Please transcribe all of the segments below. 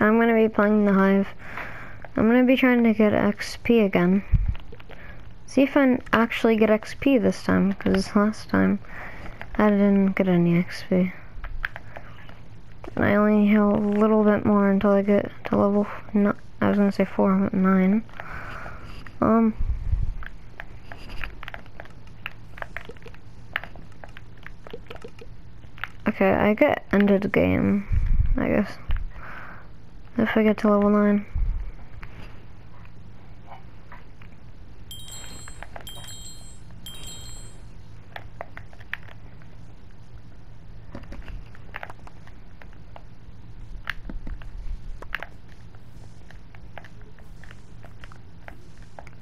I'm gonna be playing the Hive. I'm gonna be trying to get XP again. See if I actually get XP this time, because last time I didn't get any XP. And I only have a little bit more until I get to level, no, I was gonna say 4, 9. Um, Okay, I get ended the game, I guess. If I get to level 9.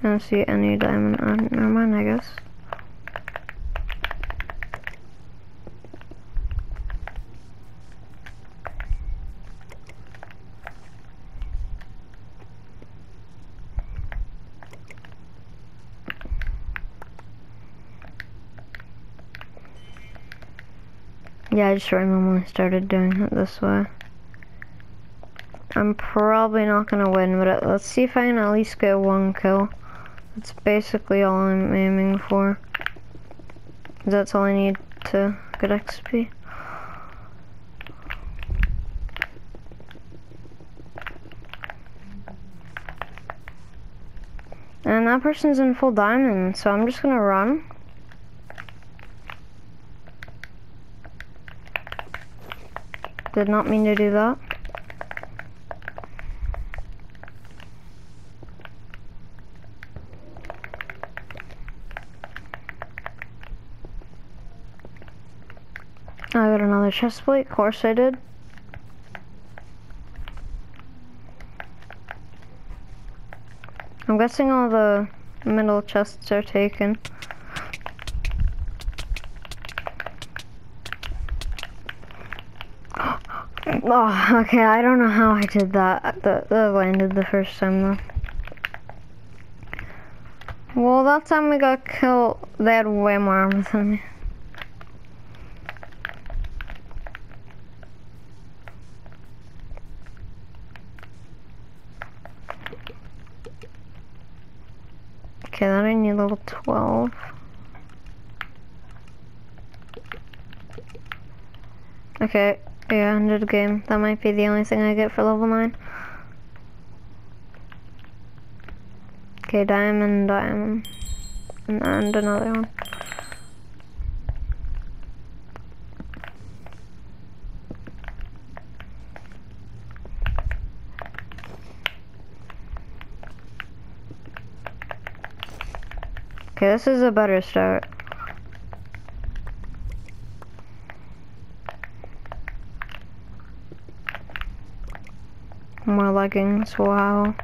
I don't see any diamond. Uh, never mind, I guess. Yeah, I just randomly started doing it this way. I'm probably not gonna win, but uh, let's see if I can at least get one kill. That's basically all I'm aiming for. That's all I need to get XP. And that person's in full diamond, so I'm just gonna run. Did not mean to do that. I got another chest plate, of course I did. I'm guessing all the middle chests are taken. Oh, okay, I don't know how I did that. That, landed the first time though. Well, that time we got killed, they had way more armor than me. Okay, then I need level 12. Okay, yeah, ended the game. That might be the only thing I get for level 9. Okay, diamond, diamond. And another one. Okay, this is a better start. More leggings, wow.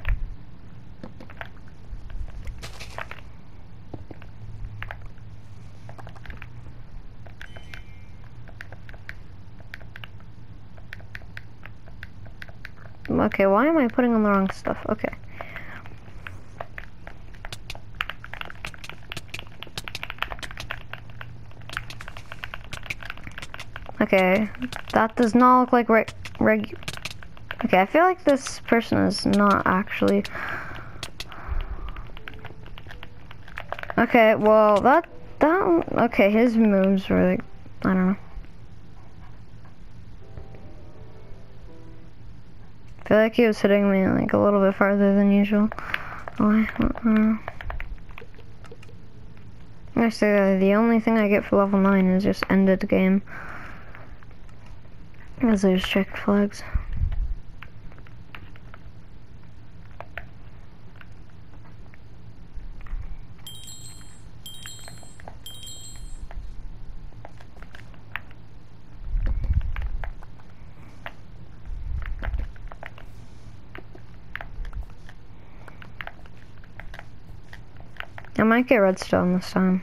Okay, why am I putting on the wrong stuff? Okay. Okay, that does not look like reg, reg Okay, I feel like this person is not actually... Okay, well, that, that, okay, his moves were like, I don't know. I feel like he was hitting me like a little bit farther than usual. Why? I don't know. Actually, the only thing I get for level 9 is just ended game. As there's check flags. I might get redstone this time.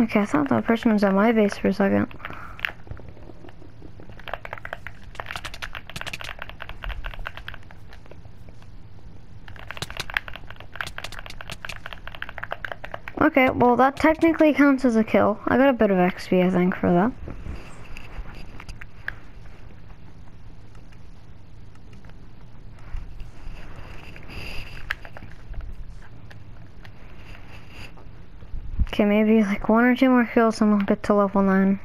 Okay, I thought that person was at my base for a second. Okay, well that technically counts as a kill. I got a bit of XP I think for that. Okay, maybe like one or two more kills and we'll get to level 9.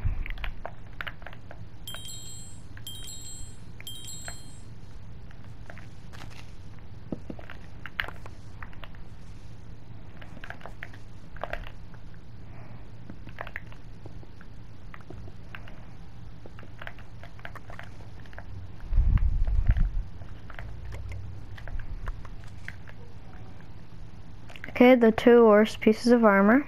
Okay, the two worst pieces of armor.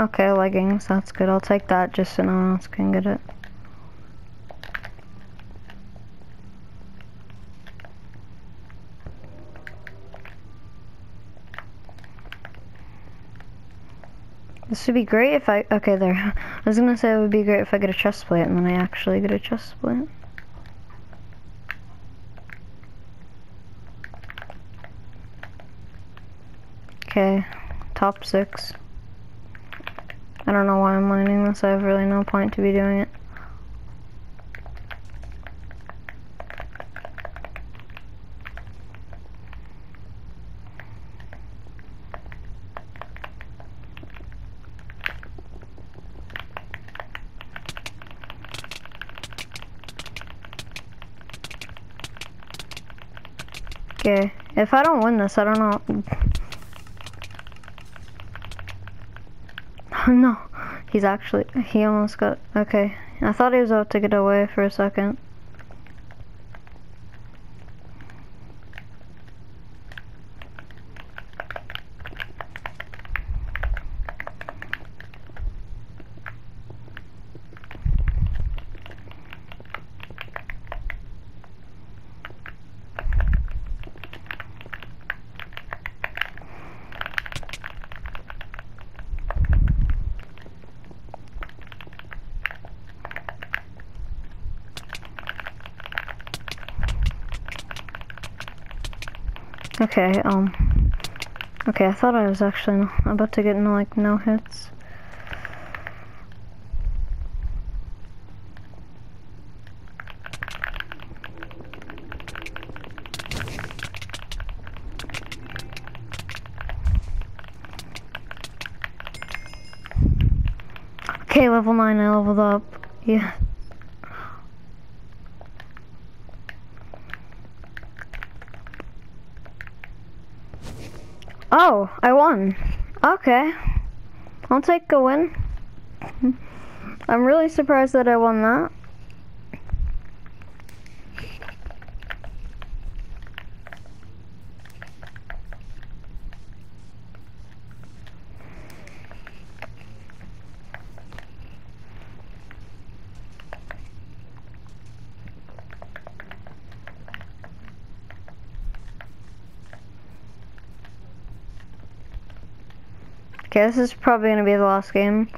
Okay, leggings, that's good. I'll take that just so no one else can get it. This would be great if I, okay there. I was gonna say it would be great if I get a chest plate and then I actually get a chest plate. Okay, top six. I don't know why I'm mining this, I have really no point to be doing it. Okay, if I don't win this, I don't know. no, he's actually, he almost got, okay. I thought he was about to get away for a second. Okay, um... Okay, I thought I was actually about to get no, like, no hits. Okay, level 9, I leveled up. Yeah. Oh, I won. Okay. I'll take a win. I'm really surprised that I won that. Okay, this is probably going to be the last game.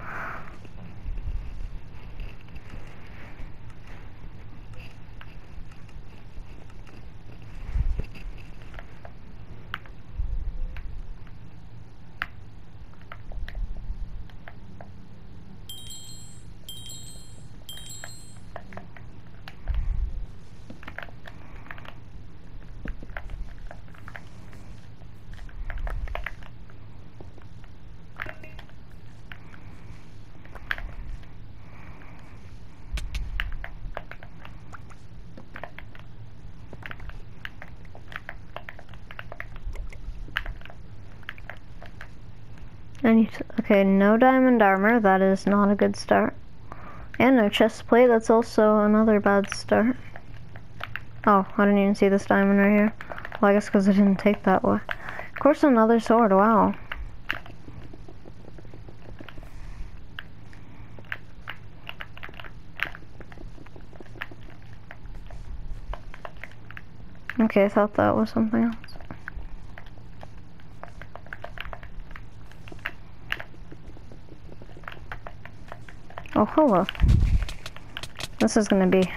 I need to, okay, no diamond armor, that is not a good start. And no chest plate, that's also another bad start. Oh, I didn't even see this diamond right here. Well, I guess because I didn't take that way. Of course, another sword, wow. Okay, I thought that was something else. Oh, hello. This is gonna be...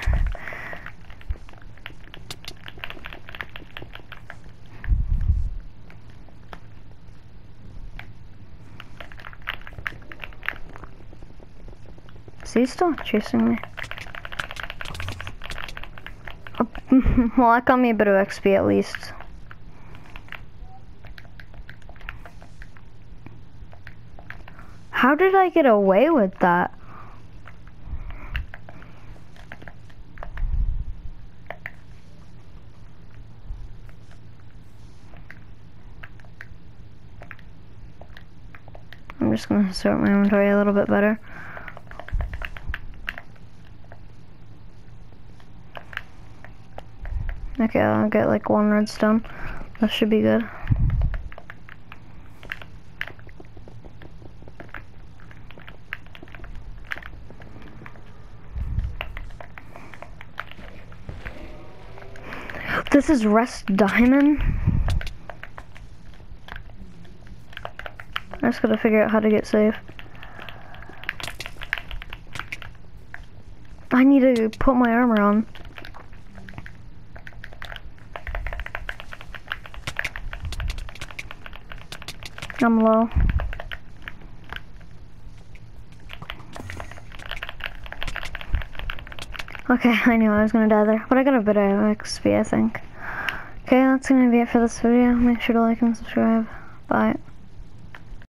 Is he still chasing me? Well, that got me a bit of XP at least. How did I get away with that? Just gonna sort my inventory a little bit better. Okay, I'll get like one redstone. That should be good. This is Rest Diamond. I just gotta figure out how to get safe. I need to put my armor on. I'm low. Okay, I knew I was gonna die there, but I got a bit of XP, I think. Okay, that's gonna be it for this video. Make sure to like and subscribe. Bye.